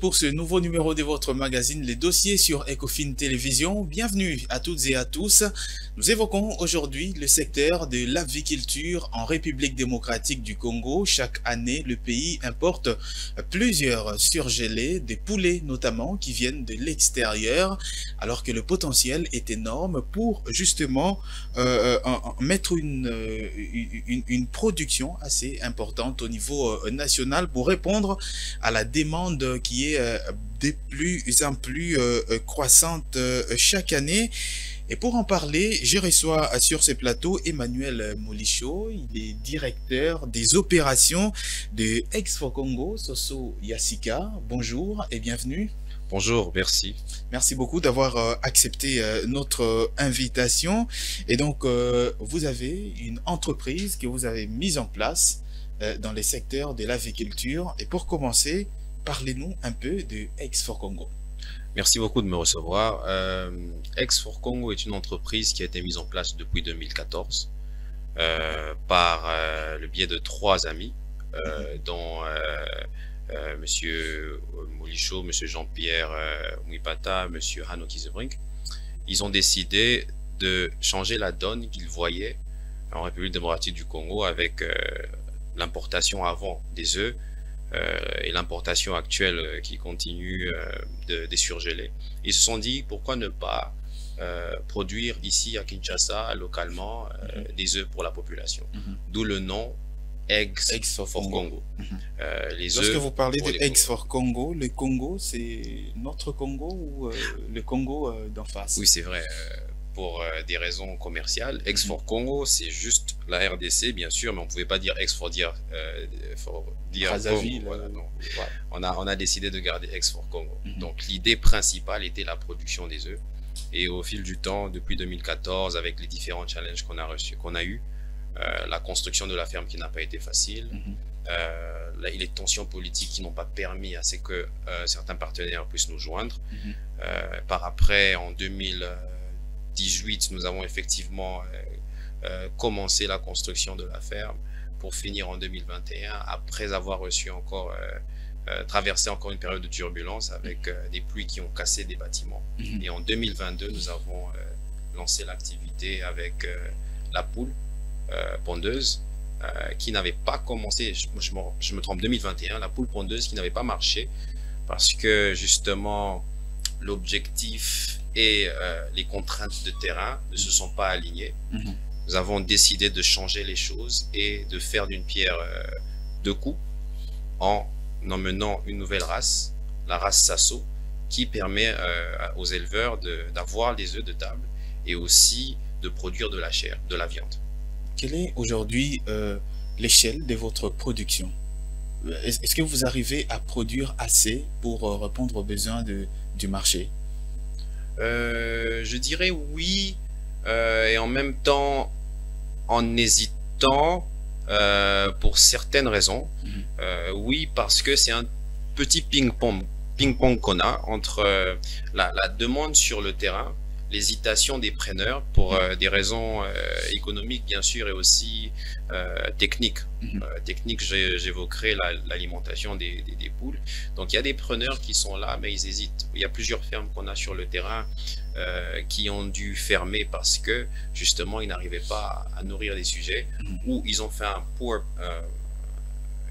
pour ce nouveau numéro de votre magazine Les dossiers sur Ecofin Télévision. Bienvenue à toutes et à tous. Nous évoquons aujourd'hui le secteur de l'aviculture en République démocratique du Congo. Chaque année, le pays importe plusieurs surgelés, des poulets notamment, qui viennent de l'extérieur, alors que le potentiel est énorme pour justement euh, euh mettre une, euh, une, une, production assez importante au niveau national pour répondre à la demande qui est de plus en plus croissante chaque année. Et pour en parler, je reçois sur ce plateau Emmanuel Molicho, il est directeur des opérations de Expo Congo, Soso Yassika. Bonjour et bienvenue. Bonjour, merci. Merci beaucoup d'avoir euh, accepté euh, notre invitation. Et donc, euh, vous avez une entreprise que vous avez mise en place dans les secteurs de l'aviculture. Et pour commencer, parlez-nous un peu de Expo Congo. Merci beaucoup de me recevoir. Euh, X4 Congo est une entreprise qui a été mise en place depuis 2014 euh, par euh, le biais de trois amis, euh, mhm. dont Monsieur Molicho, Monsieur Jean-Pierre Mouipata, Monsieur Hanno Kiesebrink. Ils ont décidé de changer la donne qu'ils voyaient en République démocratique du Congo avec l'importation avant des œufs et l'importation actuelle euh, qui continue euh, de, de surgeler. Ils se sont dit pourquoi ne pas produire ici à Kinshasa localement mhm. des œufs pour la population. Mhm. D'où le nom Eggs, for Congo. Mhm. les Lorsque vous parlez de Eggs for Congo, le Congo, c'est notre Congo ou le Congo d'en face? Oui, c'est vrai pour euh, des raisons commerciales. Ex for Congo, c'est juste la RDC, bien sûr, mais on ne pouvait pas dire ex for dire, euh, dire Congo. on, a, on a décidé de garder ex for Congo. Mhm. Donc l'idée principale était la production des œufs. Et au fil du temps, depuis 2014, avec les différents challenges qu'on a reçus, qu'on a eu, euh, la construction de la ferme qui n'a pas été facile, mhm. euh, les tensions politiques qui n'ont pas permis à ce que certains partenaires puissent nous joindre. Mhm. par après, en 2000 18, nous avons effectivement euh, euh, commencé la construction de la ferme pour finir en 2021, après avoir reçu encore, euh, traversé encore une période de turbulence avec des pluies qui ont cassé des bâtiments. Mhm. Et en 2022, nous avons lancé l'activité avec la poule pondeuse qui n'avait pas commencé, je, je, je, me trompe, 2021, la poule pondeuse qui n'avait pas marché parce que justement l'objectif et euh, les contraintes de terrain ne se sont pas alignées. Mhm. Nous avons décidé de changer les choses et de faire d'une pierre euh, deux coups en emmenant une nouvelle race, la race Sasso, qui permet euh, aux éleveurs d'avoir les œufs de table et aussi de produire de la chair, de la viande. Quelle est aujourd'hui l'échelle de votre production? Est-ce que vous arrivez à produire assez pour répondre aux besoins de, du marché? Euh, je dirais oui, euh, et en même temps en hésitant euh, pour certaines raisons. Mhm. oui, parce que c'est un petit ping-pong ping-pong qu'on a entre la, la, demande sur le terrain l'hésitation des preneurs pour euh, des raisons euh, économiques bien sûr et aussi euh, techniques. Mhm. techniques, j'évoquerai l'alimentation des, des, poules. Donc il y a des preneurs qui sont là mais ils hésitent. Il y a plusieurs fermes qu'on a sur le terrain qui ont dû fermer parce que justement ils n'arrivaient pas à, nourrir les sujets mhm. ou ils ont fait un poor,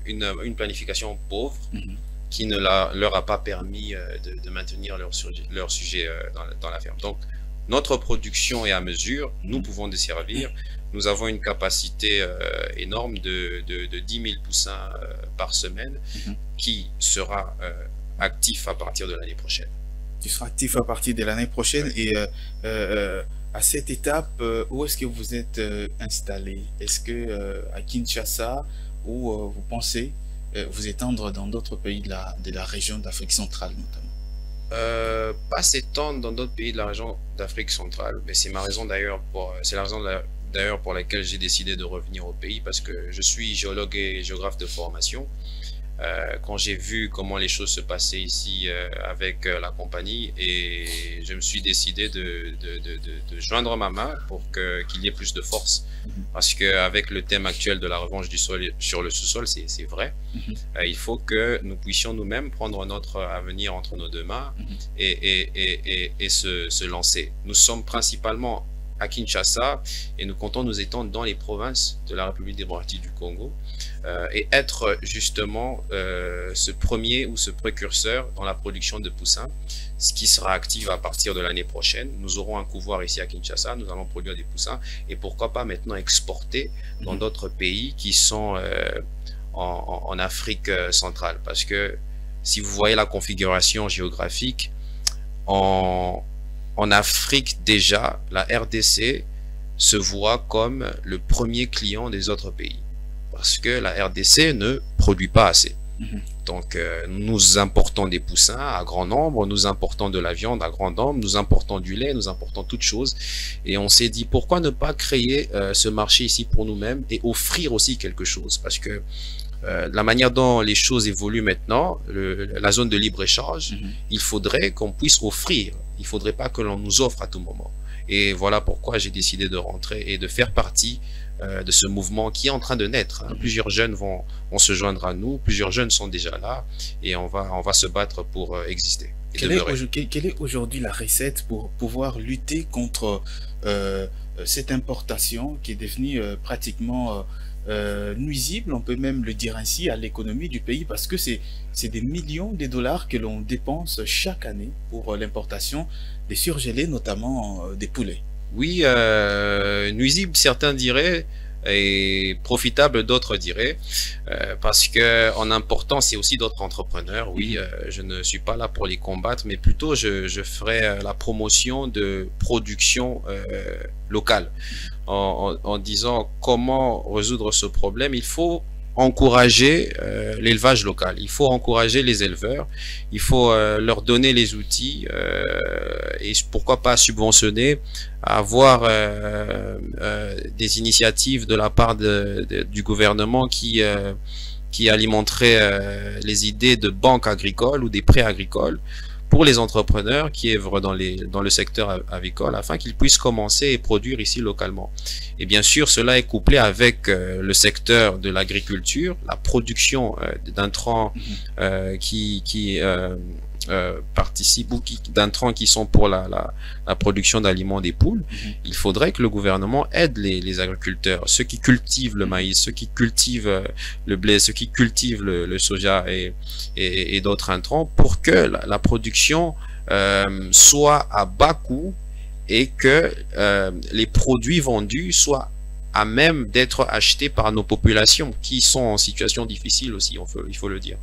une, une, planification pauvre. Mhm. qui ne leur a pas permis de, de maintenir leur, leur sujet dans, dans, la ferme. Donc, notre production est à mesure, nous pouvons desservir. Nous avons une capacité euh, énorme de, de, de, 10 000 poussins euh, par semaine mhm. qui sera euh, actif à partir de l'année prochaine. Qui sera actif à partir de l'année prochaine. Et à cette étape, où est-ce que vous êtes installé? Est-ce que à Kinshasa ou vous pensez vous étendre dans d'autres pays de la, de la région d'Afrique centrale notamment? Euh, pas s'étendre dans d'autres pays de la région d'Afrique centrale, mais c'est ma raison d'ailleurs pour, c'est la raison d'ailleurs pour laquelle j'ai décidé de revenir au pays parce que je suis géologue et géographe de formation. Euh, quand j'ai vu comment les choses se passaient ici euh, avec euh, la compagnie et je me suis décidé de, de, de, de joindre ma main pour qu'il y ait plus de force. Mhm. Parce qu'avec le thème actuel de la revanche du sol sur le sous-sol, c'est vrai. Mhm. il faut que nous puissions nous-mêmes prendre notre avenir entre nos deux mains mhm. et, et, et, et, se, se lancer. Nous sommes principalement à Kinshasa et nous comptons nous étendre dans les provinces de la République démocratique du Congo et être justement euh, ce premier ou ce précurseur dans la production de poussins, ce qui sera actif à partir de l'année prochaine. Nous aurons un couvoir ici à Kinshasa, nous allons produire des poussins et pourquoi pas maintenant exporter dans mhm. d'autres pays qui sont euh, en, en, Afrique centrale parce que si vous voyez la configuration géographique, en, en Afrique déjà, la RDC se voit comme le premier client des autres pays. Parce que la RDC ne produit pas assez. Mhm. Donc, euh, nous importons des poussins à grand nombre, nous importons de la viande à grand nombre, nous importons du lait, nous importons toutes choses. Et on s'est dit, pourquoi ne pas créer euh, ce marché ici pour nous-mêmes et offrir aussi quelque chose? Parce que euh, la manière dont les choses évoluent maintenant, la zone de libre-échange, mhm. il faudrait qu'on puisse offrir. Il faudrait pas que l'on nous offre à tout moment. Et voilà pourquoi j'ai décidé de rentrer et de faire partie euh, de ce mouvement qui est en train de naître. Hein. Plusieurs jeunes vont, vont, se joindre à nous, plusieurs jeunes sont déjà là et on va, on va se battre pour euh, exister. Quelle est, quelle est, aujourd'hui la recette pour pouvoir lutter contre cette importation qui est devenue pratiquement euh, nuisible, on peut même le dire ainsi, à l'économie du pays parce que c'est des millions de dollars que l'on dépense chaque année pour euh, l'importation des surgelés, notamment euh, des poulets. Oui, nuisible, certains diraient, et profitable, d'autres diraient, parce que en important, c'est aussi d'autres entrepreneurs. Oui, mhm. je ne suis pas là pour les combattre, mais plutôt je, je ferai la promotion de production locale en, disant comment résoudre ce problème, il faut encourager euh, l'élevage local. Il faut encourager les éleveurs. Il faut euh, leur donner les outils euh, et pourquoi pas subventionner, avoir des initiatives de la part du gouvernement qui qui alimenterait les idées de banques agricoles ou des prêts agricoles pour les entrepreneurs qui œuvrent dans, les, dans le secteur avicole afin qu'ils puissent commencer et produire ici localement. Et bien sûr, cela est couplé avec euh, le secteur de l'agriculture, la production euh, d'intrants mhm. euh, qui, qui euh, participent ou d'intrants qui sont pour la, la, la production d'aliments des poules, mhm. il faudrait que le gouvernement aide les, les, agriculteurs, ceux qui cultivent le maïs, ceux qui cultivent euh, le blé, ceux qui cultivent le, le soja et, et, et d'autres intrants pour que la, la production euh, soit à bas coût et que euh, les produits vendus soient à même d'être achetés par nos populations qui sont en situation difficile aussi, on il faut le dire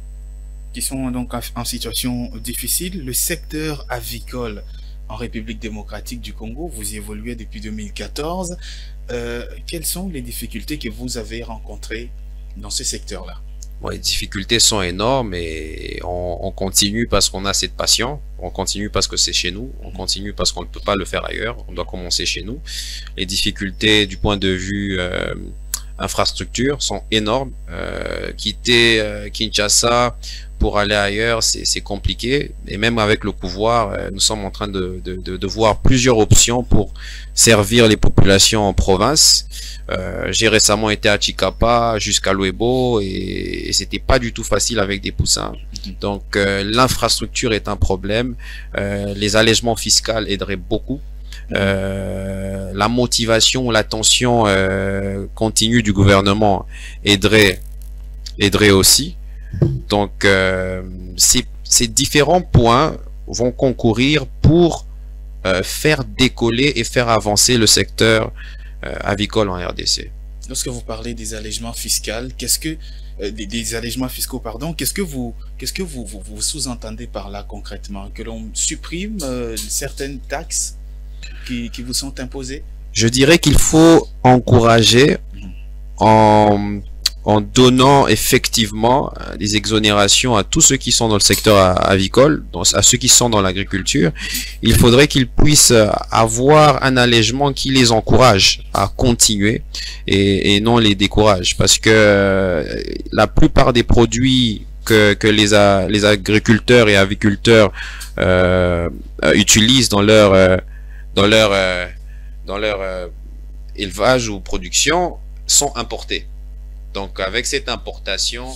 qui sont donc en situation difficile. Le secteur avicole en République démocratique du Congo, vous y évoluez depuis 2014. Euh, quelles sont les difficultés que vous avez rencontrées dans ce secteur-là? Les difficultés sont énormes et on, continue parce qu'on a cette passion, on continue parce que c'est chez nous, on continue parce qu'on ne peut pas le faire ailleurs, on doit commencer chez nous. Les difficultés du point de vue euh, infrastructure sont énormes. Euh, quitter euh, Kinshasa pour aller ailleurs, c'est compliqué. Et même avec le pouvoir, euh, nous sommes en train de, voir plusieurs options pour servir les populations en province. Euh, J'ai récemment été à Chicapa jusqu'à Luebo et, et c'était pas du tout facile avec des poussins. Donc euh, l'infrastructure est un problème. Les allègements fiscaux aideraient beaucoup. La motivation, l'attention euh, continue du gouvernement aiderait, aiderait aussi. Donc, euh, ces, différents points vont concourir pour euh, faire décoller et faire avancer le secteur euh, avicole en RDC. Lorsque vous parlez des allègements fiscaux, qu'est-ce que des, des, allègements fiscaux, pardon, qu'est-ce que vous qu'est-ce que vous, vous, sous-entendez par là concrètement? Que l'on supprime certaines taxes qui, qui vous sont imposées? Je dirais qu'il faut encourager en en donnant effectivement euh, des exonérations à tous ceux qui sont dans le secteur avicole, à ceux qui sont dans l'agriculture, il faudrait qu'ils puissent euh, avoir un allègement qui les encourage à continuer et, non les décourage. Parce que euh, la plupart des produits que, les, agriculteurs et aviculteurs utilisent dans leur élevage ou production sont importés. Donc avec cette importation,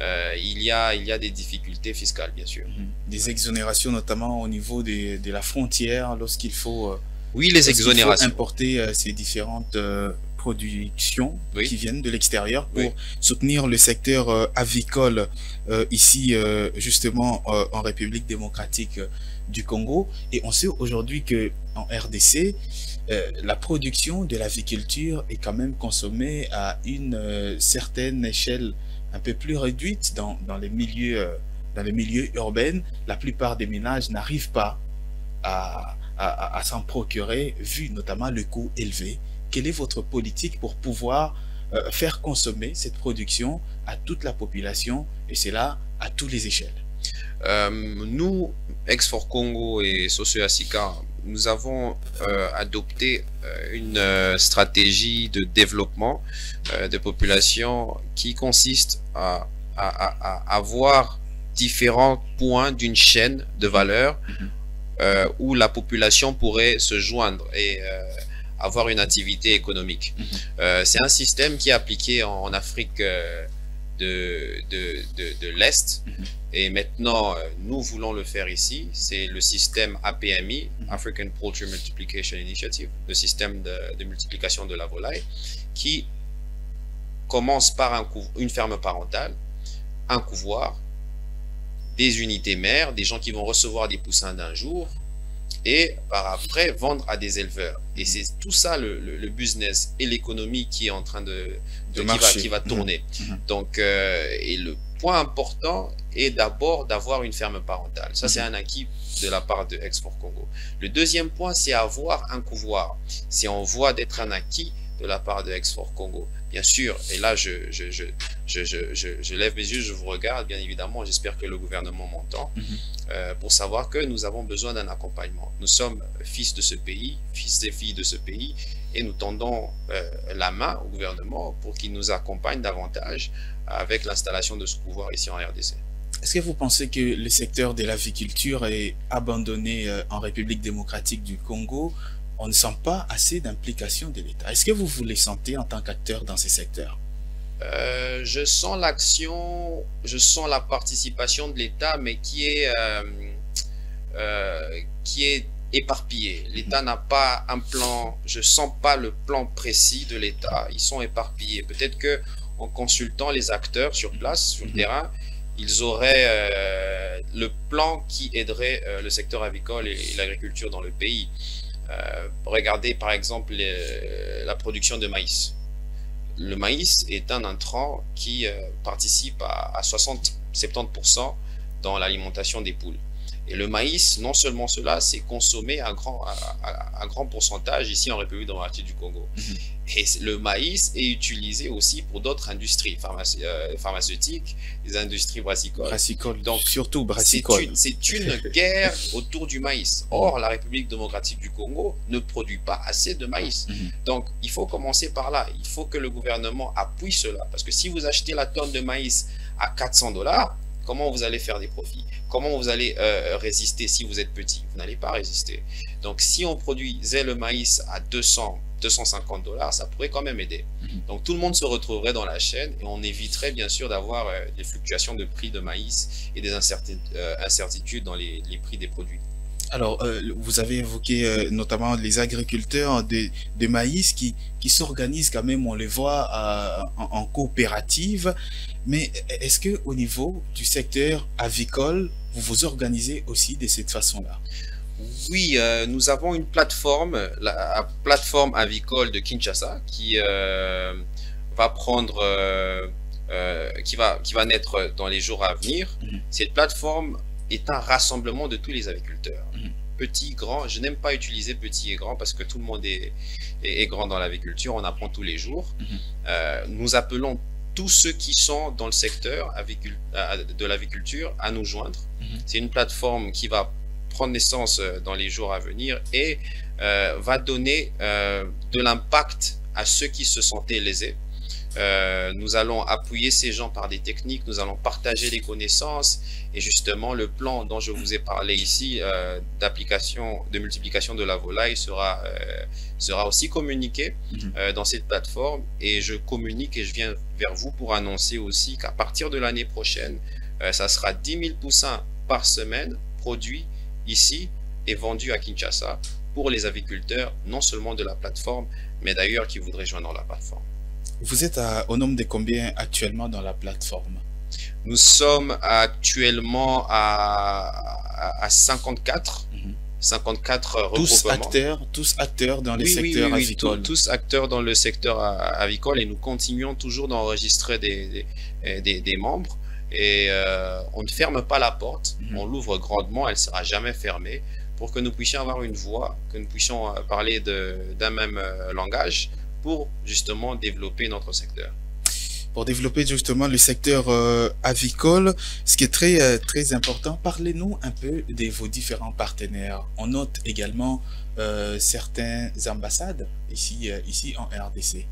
euh, il, y a, il y a des difficultés fiscales, bien sûr. Mhm. Des exonérations, notamment au niveau des, de la frontière, lorsqu'il faut, euh, oui, les exonérations. importer euh, ces différentes productions qui viennent de l'extérieur pour soutenir le secteur avicole ici, justement, en République démocratique du Congo. Et on sait aujourd'hui que en RDC, la production de l'aviculture est quand même consommée à une certaine échelle un peu plus réduite dans, dans les milieux euh, dans les milieux urbains, la plupart des ménages n'arrivent pas à, à, s'en procurer, vu notamment le coût élevé. Quelle est votre politique pour pouvoir euh, faire consommer cette production à toute la population, et c'est là à toutes les échelles? Euh, Nous, Ex-For Congo et Socio Asika, nous avons adopté une stratégie de développement de population qui consiste à, avoir différents points d'une chaîne de valeur mhm. euh, où la population pourrait se joindre et euh, avoir une activité économique. Mhm. Euh, c'est un système qui est appliqué en, Afrique de, de, l'Est. Mhm. Et maintenant, nous voulons le faire ici. C'est le système APMI, African Poultry Multiplication Initiative, le système de, multiplication de la volaille, qui commence par un une ferme parentale, un couvoir, des unités mères, des gens qui vont recevoir des poussins d'un jour, et par après vendre à des éleveurs. Et c'est tout ça le, business et l'économie qui est en train de, de, qui, va, tourner. Mmh. Mmh. Donc, euh, et le point important est d'abord d'avoir une ferme parentale. Ça, c'est mmh. un acquis de la part de Export Congo. Le deuxième point, c'est avoir un couvoir. C'est en voie d'être un acquis de la part de Export Congo. Bien sûr, et là, je, je, je, je, lève mes yeux, je vous regarde, bien évidemment, j'espère que le gouvernement m'entend, mhm. euh, pour savoir que nous avons besoin d'un accompagnement. Nous sommes fils de ce pays, fils et filles de ce pays, et nous tendons euh, la main au gouvernement pour qu'il nous accompagne davantage avec l'installation de ce pouvoir ici en RDC. Est-ce que vous pensez que le secteur de l'aviculture est abandonné euh, en République démocratique du Congo on ne sent pas assez d'implication de l'État. Est-ce que vous vous les sentez en tant qu'acteur dans ces secteurs? Euh, Je sens l'action, je sens la participation de l'État, mais qui est, euh, euh, qui est éparpillée. L'État n'a pas un plan, je sens pas le plan précis de l'État. Ils sont éparpillés. Peut-être que en consultant les acteurs sur place, sur le mhm. terrain, ils auraient le plan qui aiderait le secteur avicole et l'agriculture dans le pays. Euh, regardez par exemple la production de maïs. Le maïs est un intrant qui euh, participe à, à 60-70% dans l'alimentation des poules. Et le maïs, non seulement cela, c'est consommé à grand, à, grand pourcentage ici en République démocratique du Congo. Mhm. Et le maïs est utilisé aussi pour d'autres industries euh, pharmaceutiques, des industries brassicoles. Brassicoles, donc surtout brassicoles. C'est une, guerre autour du maïs. Or, la République démocratique du Congo ne produit pas assez de maïs. Mhm. Donc, il faut commencer par là. Il faut que le gouvernement appuie cela. Parce que si vous achetez la tonne de maïs à 400 dollars, comment vous allez faire des profits? Comment vous allez euh, résister si vous êtes petit? Vous n'allez pas résister. Donc si on produisait le maïs à 200, 250 dollars, ça pourrait quand même aider. Mhm. Donc tout le monde se retrouverait dans la chaîne et on éviterait bien sûr d'avoir euh, des fluctuations de prix de maïs et des euh, incertitudes dans les, prix des produits. Alors, vous avez évoqué notamment les agriculteurs de, de maïs qui, qui s'organisent quand même, on les voit en, en, coopérative. Mais est-ce que au niveau du secteur avicole, vous vous organisez aussi de cette façon-là? Oui, euh, nous avons une plateforme, la plateforme avicole de Kinshasa, qui euh, va prendre, euh, qui va qui va naître dans les jours à venir. Mhm. Cette plateforme est un rassemblement de tous les aviculteurs, mhm. petits, grands. Je n'aime pas utiliser petit et grand parce que tout le monde est, est, grand dans l'aviculture. On apprend tous les jours. Mhm. nous appelons tous ceux qui sont dans le secteur de l'aviculture à nous joindre. Mhm. C'est une plateforme qui va prendre naissance euh, dans les jours à venir et euh, va donner euh, de l'impact à ceux qui se sentaient lésés. Euh, nous allons appuyer ces gens par des techniques, nous allons partager les connaissances et justement le plan dont je vous ai parlé ici euh, d'application, de multiplication de la volaille sera, euh, sera aussi communiqué mhm. dans cette plateforme et je communique et je viens vers vous pour annoncer aussi qu'à partir de l'année prochaine, ça sera 10 000 poussins par semaine produits ici et vendus à Kinshasa pour les aviculteurs, non seulement de la plateforme, mais d'ailleurs qui voudraient joindre la plateforme. Vous êtes au nombre de combien actuellement dans la plateforme? Nous sommes actuellement à, à, 54. 54 tous acteurs, tous acteurs dans le secteur avicole. tous acteurs dans le secteur avicole et nous continuons toujours d'enregistrer des, des, des, membres et euh, on ne ferme pas la porte, mhm. on l'ouvre grandement, elle ne sera jamais fermée pour que nous puissions avoir une voix, que nous puissions euh, parler d'un même euh, langage pour justement développer notre secteur pour développer justement le secteur euh, avicole, ce qui est très très important. Parlez-nous un peu de vos différents partenaires. On note également euh, certaines ambassades ici ici en RDC.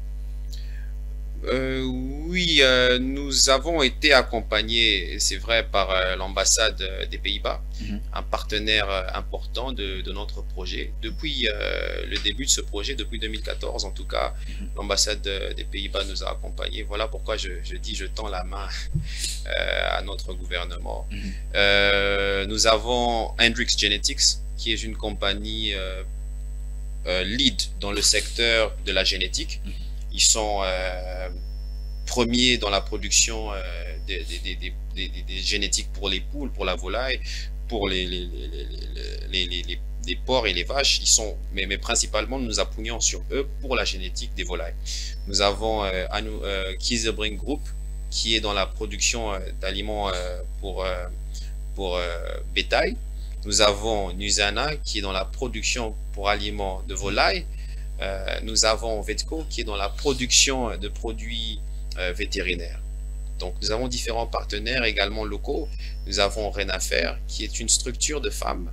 Euh, oui, euh, nous avons été accompagnés, c'est vrai, par euh, l'ambassade des Pays-Bas, mhm. un partenaire important de, notre projet. Depuis le début de ce projet, depuis 2014 en tout cas, mhm. l'ambassade des Pays-Bas nous a accompagnés. Voilà pourquoi je, dis je tends la main à notre gouvernement. Mhm. nous avons Hendrix Genetics, qui est une compagnie lead dans le secteur de la génétique. Ils sont euh, premiers dans la production euh, des, génétiques pour les poules, pour la volaille, pour les, porcs et les vaches. Ils sont, mais, principalement, nous appuyons sur eux pour la génétique des volailles. Nous avons euh, euh Group, qui est dans la production d'aliments pour, pour bétail. Nous avons Nusana, qui est dans la production pour aliments de volaille. Euh, nous avons Vetco qui est dans la production de produits euh, vétérinaires. Donc nous avons différents partenaires également locaux. Nous avons Renafer qui est une structure de femmes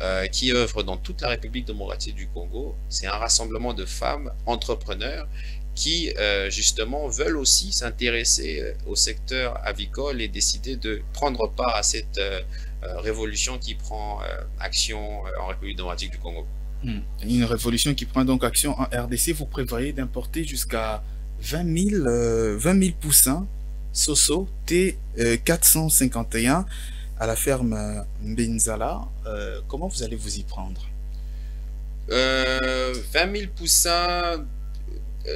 euh, qui œuvre dans toute la République démocratique du Congo. C'est un rassemblement de femmes entrepreneurs qui justement veulent aussi s'intéresser au secteur avicole et décider de prendre part à cette révolution qui prend action en République démocratique du Congo. Hmm. Une révolution qui prend donc action en RDC. Vous prévoyez d'importer jusqu'à 20 000, euh, poussins Soso T451 à la ferme Mbenzala. Euh, comment vous allez vous y prendre? 20 euh, 000 poussins,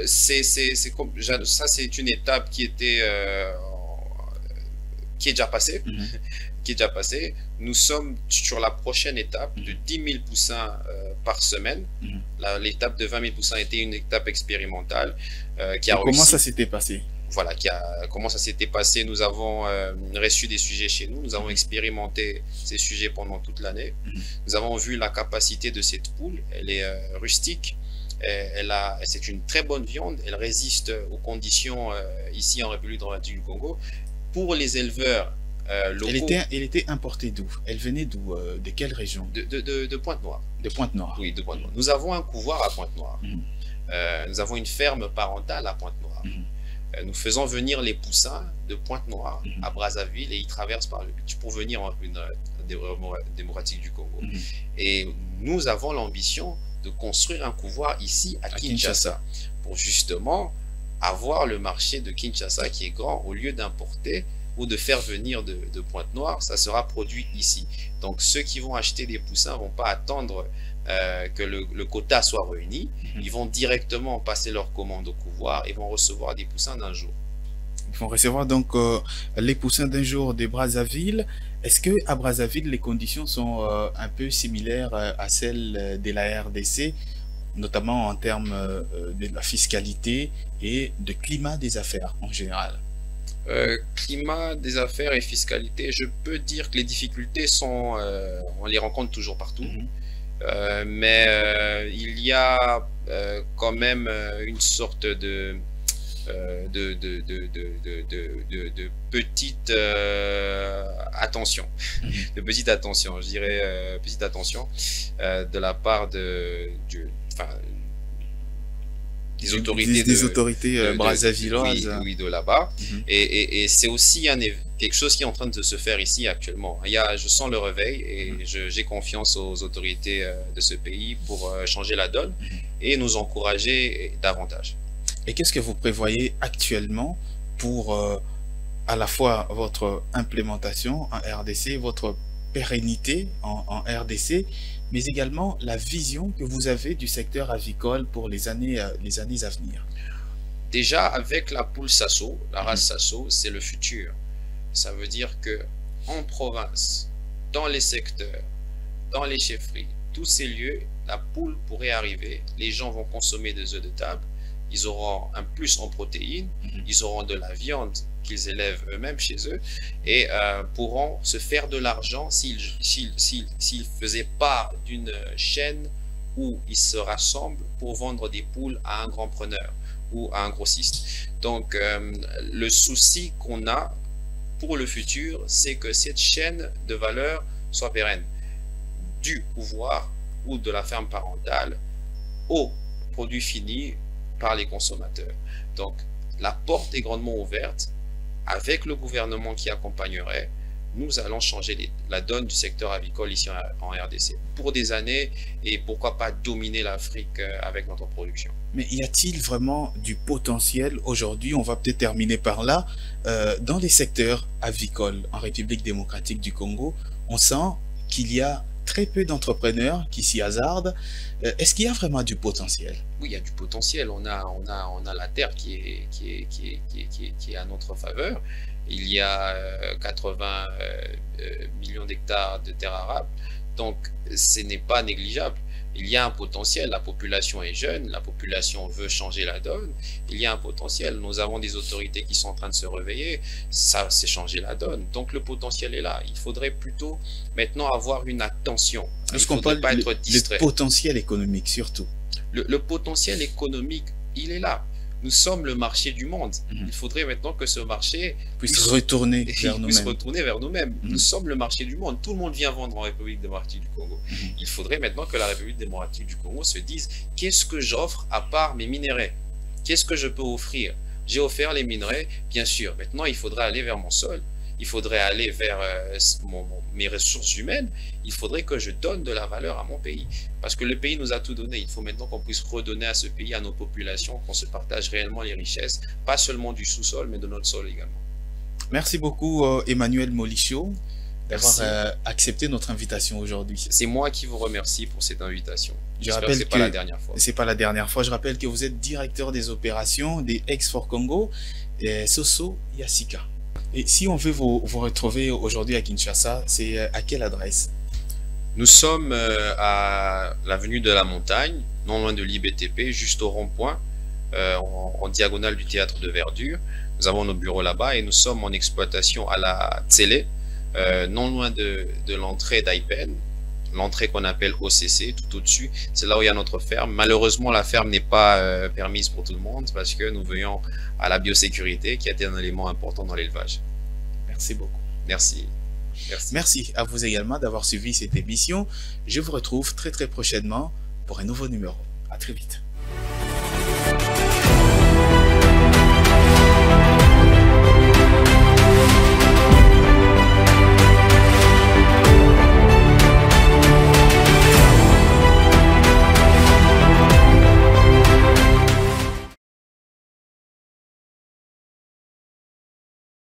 c'est, ça c'est une étape qui était qui est déjà passée. Mhm. qui est déjà passée. Nous sommes sur la prochaine étape de 10 000 poussins par semaine. Mhm. L'étape de 20 000 poussins était une étape expérimentale euh, qui a Comment ça s'était passé? Voilà, qui a, comment ça s'était passé Nous avons euh, reçu des sujets chez nous, nous avons mhm. expérimenté ces sujets pendant toute l'année. Mhm. Nous avons vu la capacité de cette poule, elle est euh, rustique. Elle a, c'est une très bonne viande, elle résiste aux conditions ici en République démocratique du Congo. Pour les éleveurs, euh, elle, était, elle était importée d'où? Elle venait d'où euh, De quelle région? De, de, de, Pointe-Noire. De Pointe-Noire. Oui, de Pointe-Noire. Nous avons un couvoir à Pointe-Noire. Mhm. Euh, nous avons une ferme parentale à Pointe-Noire. Mhm. nous faisons venir les poussins de Pointe-Noire mhm. à Brazzaville et ils traversent par le pour venir en une démocratique du Congo. Et nous avons l'ambition de construire un couvoir ici à, Kinshasa pour justement avoir le marché de Kinshasa qui est grand au lieu d'importer ou de faire venir de, Pointe-Noire, ça sera produit ici. Donc ceux qui vont acheter des poussins vont pas attendre euh, que le, quota soit réuni. Mhm. Ils vont directement passer leur commande au couvoir et vont recevoir des poussins d'un jour. Ils vont recevoir donc euh, les poussins d'un jour de Brazzaville. Est-ce que à Brazzaville, les conditions sont euh, un peu similaires à celles de la RDC, notamment en termes de la fiscalité et de climat des affaires en général euh, climat des affaires et fiscalité, je peux dire que les difficultés sont, euh, on les rencontre toujours partout, mhm. euh, mais il y a quand même une sorte de de, de, de, de, petite attention, mhm. de petite attention, je dirais petite attention de la part de, des autorités, des, de, autorités euh, brassavilloises. Oui, de là-bas. Mhm. Et, c'est aussi un, quelque chose qui est en train de se faire ici actuellement. Il y a, je sens le réveil et mhm. j'ai confiance aux autorités euh, de ce pays pour euh, changer la donne mhm. et nous encourager davantage. Et qu'est-ce que vous prévoyez actuellement pour à la fois votre implémentation en RDC, votre pérennité en, RDC, mais également la vision que vous avez du secteur avicole pour les années, euh, les années à venir Déjà, avec la poule Sasso, la race mhm. Sasso, c'est le futur. Ça veut dire que en province, dans les secteurs, dans les chefferies, tous ces lieux, la poule pourrait arriver, les gens vont consommer des œufs de table, ils auront un plus en protéines, mhm. ils auront de la viande qu'ils élèvent eux-mêmes chez eux et euh, pourront se faire de l'argent s'ils faisaient part d'une chaîne où ils se rassemblent pour vendre des poules à un grand preneur ou à un grossiste. Donc, euh, le souci qu'on a pour le futur, c'est que cette chaîne de valeur soit pérenne, du pouvoir ou de la ferme parentale au produit fini par les consommateurs. Donc, la porte est grandement ouverte. Avec le gouvernement qui accompagnerait, nous allons changer la donne du secteur avicole ici en, RDC pour des années et pourquoi pas dominer l'Afrique euh, avec notre production. Mais y a-t-il vraiment du potentiel aujourd'hui? On va peut-être terminer par là. Euh, dans les secteurs avicoles en République démocratique du Congo, on sent qu'il y a très peu d'entrepreneurs qui s'y hasardent. Euh, est-ce qu'il y a vraiment du potentiel? Oui, il y a du potentiel. On a, la terre qui est, qui est, qui est, qui est, à notre faveur. Il y a 80 euh, euh, millions d'hectares de terres arables. Donc, ce n'est pas négligeable il y a un potentiel, la population est jeune, la population veut changer la donne, il y a un potentiel, nous avons des autorités qui sont en train de se réveiller, ça c'est changer la donne, donc le potentiel est là, il faudrait plutôt maintenant avoir une attention, qu'on parle pas être distrait. Le potentiel économique surtout. Le potentiel économique, il est là nous sommes le marché du monde. Mhm. Il faudrait maintenant que ce marché puisse, retourner vers nous-mêmes. retourner vers nous-mêmes. Nous sommes le marché du monde. Tout le monde vient vendre en République démocratique du Congo. Mhm. Il faudrait maintenant que la République démocratique du Congo se dise qu'est-ce que j'offre à part mes minerais? Qu'est-ce que je peux offrir? J'ai offert les minerais, bien sûr. Maintenant, il faudrait aller vers mon sol il faudrait aller vers euh, mes ressources humaines, il faudrait que je donne de la valeur à mon pays. Parce que le pays nous a tout donné. Il faut maintenant qu'on puisse redonner à ce pays, à nos populations, qu'on se partage réellement les richesses, pas seulement du sous-sol, mais de notre sol également. Merci beaucoup, euh, Emmanuel Molichio, d'avoir euh, accepté notre invitation aujourd'hui. C'est moi qui vous remercie pour cette invitation. Je rappelle que c'est pas la dernière fois. C'est pas la dernière fois. Je rappelle que vous êtes directeur des opérations des Ex-For Congo, et Soso Yasika. Et si on veut vous, retrouver aujourd'hui à Kinshasa, c'est euh, à quelle adresse? Nous sommes euh, à l'avenue de la Montagne, non loin de l'IBTP, juste au rond-point, euh, en, diagonale du théâtre de Verdure. Nous avons nos bureaux là-bas et nous sommes en exploitation à la Tsele, non loin de, de l'entrée d'Aipen, l'entrée qu'on appelle OCC, tout au-dessus. C'est là où il y a notre ferme. Malheureusement, la ferme n'est pas euh, permise pour tout le monde parce que nous veillons à la biosécurité qui a été un élément important dans l'élevage. Merci beaucoup. Merci. Merci. Merci à vous également d'avoir suivi cette émission. Je vous retrouve très très prochainement pour un nouveau numéro. À très vite.